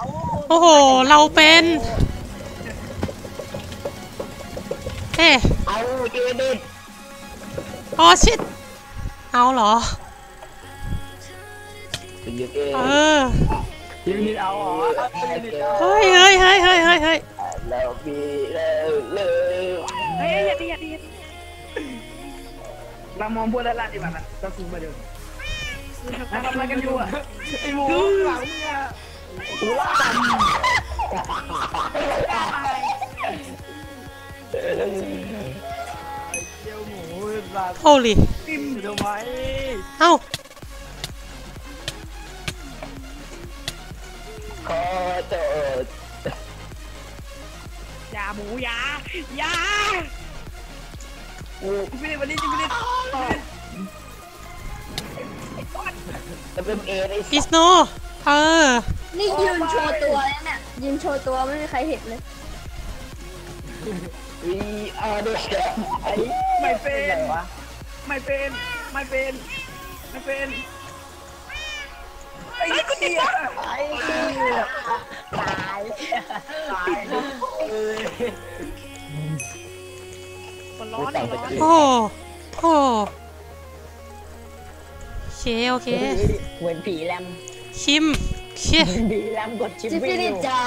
เอาโอ้โห เราเป็นเอ๊ะเอาเจเด็ดอ๋อชิดเอาเหรอเป็นยังไงเออยูนิตเอาเหรอยูนิตเอาเฮ้ยเฮ้ยเฮ้ยเฮ้ยเฮ้ยเฮ้ยแล้วพี่แล้วเลยเฮ้ยอย่าดีอย่าดีเรามองพวกด้านล่างดีกว่านะจะซูมมาเดี๋ยวทำอะไรกันอยู่อะไอ้หมูหลัง มึงอะเจียวหมูลาโฮลี่ติ้มอยู่ทำไมเอ้าขอโทษอย่าหมูอย่าอย่าจิบิลิวันนี้จิบิลิจะเป็นเอไอ้อิสโนเออนี่ยืน โชว์ตัวแล้วเนี่ยยืนโชว์ตัวไม่มีใครเห็นเลยวีอาร์เดชไอ้ไม่เป็นไม่เป็นไม่เป็นไม่เป็นไอ้เหี้ยไอ้เหี้ยตายตายเออคนร้อนเลยร้อนโอ้โอ้โอเคโอเค เหมือนผีแรมชิม เชี่ยผีแรมกดชิปจิฟวิ่ฟี่งอนี่ยู่จ๋า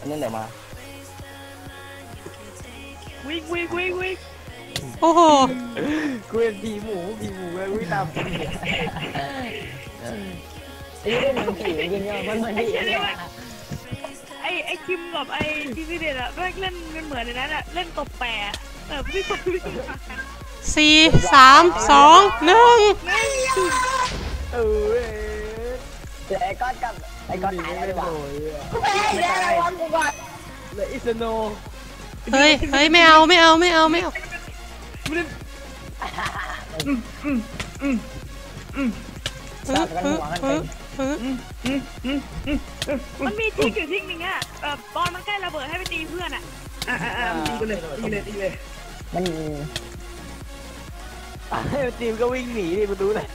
อันนั้นเดี๋ยวมา วิ่งวิ่งวิ่งวิ่งโอ้โหกูเห็นผีหมูผีหมูเลยวิ่งตามผีไอ้เรื่องมันผีจริงๆมันเหมือนผีเลยไอ้ไอ้คิมกับไอ้ที่พี่เด็ดอะแม่งเล่นมันเหมือนในนั้นอะเล่นตบแปะเออวิ่งไปวิ่งมาสี่สามสองหนึ่งเออ เหลือไอ้ก้อนกับไอ้ก้อนหายแล้วดีกว่าเฮ้ยได้แล้ววันกูก่อนเหลืออิสโนเฮ้ยเฮ้ยไม่เอาไม่เอาไม่เอาไม่เอาจับกันหัวกันเป็นมันมีทิกอยู่ทิกหนึงอะเออบอลมันใกล้ระเบิดให้ไปตีเพื่อนอะอะอะอะตีไปเลยตีเลยตีเลยมันทีมก็วิ่งหนีดิมาดูเลย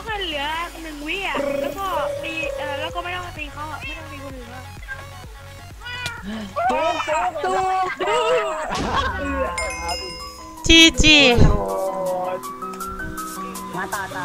ก็แค่เหลือหนึ่งวิอะแล้วก็ตีเออแล้วก็ไม่ต้องตีเขาอะไม่ต้องตีคนอื่นแล้วตูจีจีโอ้มาตาตา